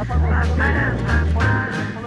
Apagó.